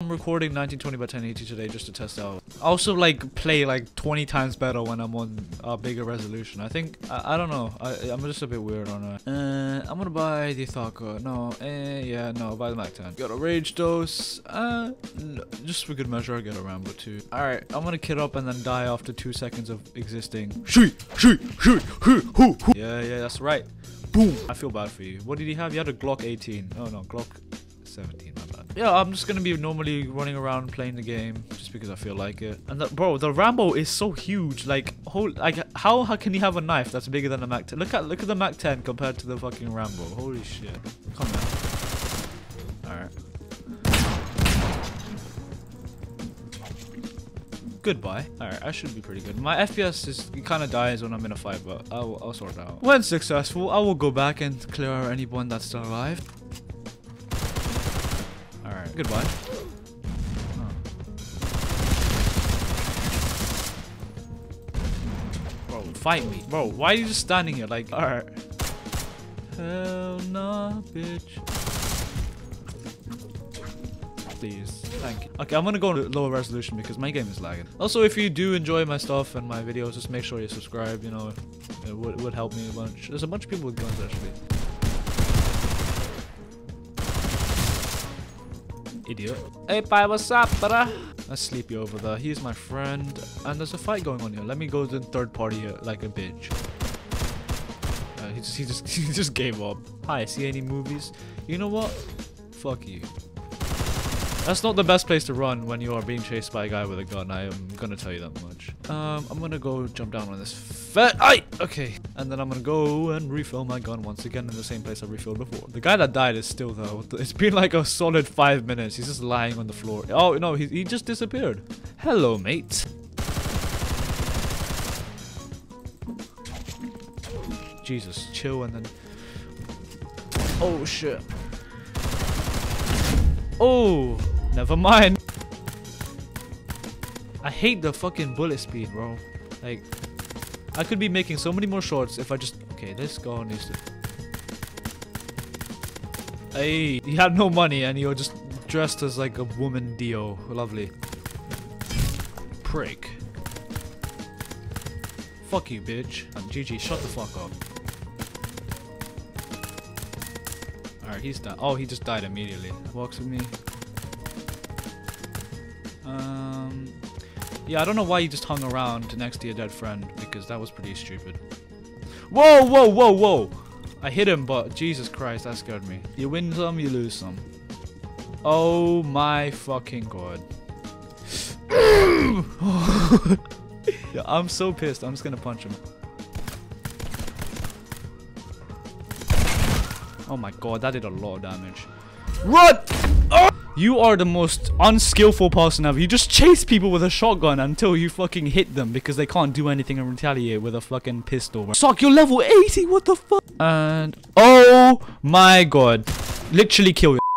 I'm recording 1920 by 1080 today just to test out. Also like play like 20 times better when I'm on a bigger resolution. I think I, I don't know. I, I'm just a bit weird on it. Uh, I'm gonna buy the Thaka. No, eh, yeah, no, buy the Mac 10. Got a Rage Dose. Uh, no, just for good measure, I get a Rambo too. All right, I'm gonna kit up and then die after two seconds of existing. Shoot, shoot, shoot, shoot, hoo. Yeah, yeah, that's right. Boom. I feel bad for you. What did he have? He had a Glock 18. Oh no, Glock 17. Yeah, I'm just gonna be normally running around playing the game just because I feel like it. And the, bro, the Rambo is so huge. Like, like how, how can he have a knife that's bigger than a Mac 10? Look at look at the Mac 10 compared to the fucking Rambo. Holy shit. Come on. All right. Goodbye. Alright, I should be pretty good. My FPS is kind of dies when I'm in a fight, but I'll, I'll sort it out. When successful, I will go back and clear out anyone that's still alive. Goodbye. Oh. Bro, fight me. Bro, why are you just standing here? Like, alright. Hell nah, bitch. Please. Thank you. Okay, I'm gonna go to lower resolution because my game is lagging. Also, if you do enjoy my stuff and my videos, just make sure you subscribe, you know. It would, it would help me a bunch. There's a bunch of people with guns, actually. Idiot. Hey, bye, what's up, brother? That's Sleepy over there. He's my friend. And there's a fight going on here. Let me go to third party uh, like a bitch. Uh, he just, he just, he just gave up. Hi, see any movies? You know what? Fuck you. That's not the best place to run when you are being chased by a guy with a gun. I am gonna tell you that much. Um, I'm gonna go jump down on this fat. I okay, and then I'm gonna go and refill my gun once again in the same place I refilled before. The guy that died is still though. It's been like a solid five minutes. He's just lying on the floor. Oh no, he he just disappeared. Hello, mate. Jesus, chill and then. Oh shit. Oh. Never mind. I hate the fucking bullet speed, bro. Like, I could be making so many more shorts if I just... Okay, this guy needs to... Hey, he had no money and you're just dressed as like a woman Dio. Lovely. Prick. Fuck you, bitch. I'm GG, shut the fuck up. Alright, he's done. Oh, he just died immediately. Walks with me. Um, yeah, I don't know why you just hung around next to your dead friend, because that was pretty stupid. Whoa, whoa, whoa, whoa! I hit him, but Jesus Christ, that scared me. You win some, you lose some. Oh my fucking god. yeah, I'm so pissed. I'm just gonna punch him. Oh my god, that did a lot of damage. Run! You are the most unskillful person ever. You just chase people with a shotgun until you fucking hit them because they can't do anything and retaliate with a fucking pistol. Suck, you're level 80, what the fuck? And, oh my god. Literally kill you.